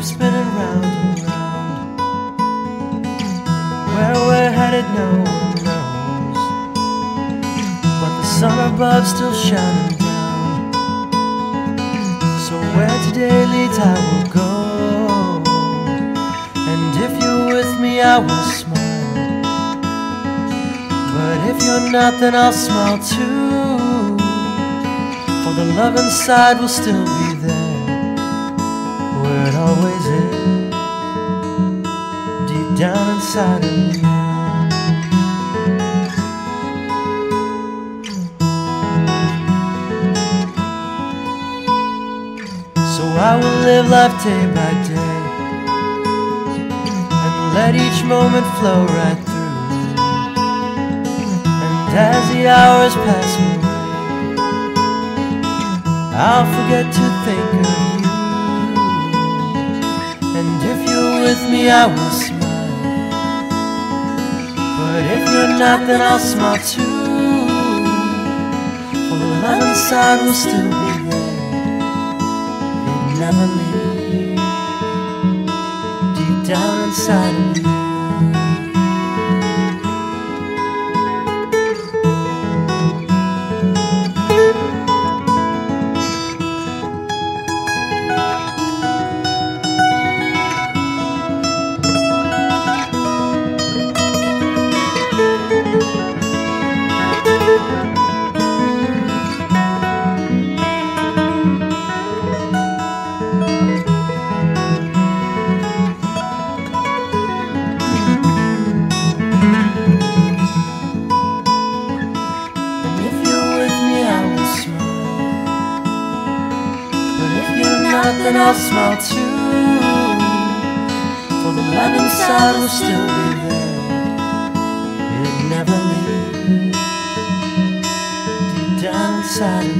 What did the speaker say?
keep spinning round and round. Where we're headed, no one knows. But the sun above still shining down. So where today leads, I will go. And if you're with me, I will smile. But if you're not, then I'll smile too. For the love inside will still be. Down inside of you. So I will live life day by day and let each moment flow right through. And as the hours pass away, I'll forget to think of you. And if you're with me, I will smile. If not, then I'll smile too. For the love inside will still be there. It never leaves. Deep down inside of you. I'll smile too. For the love inside will still be there. It never leaves. Deep down inside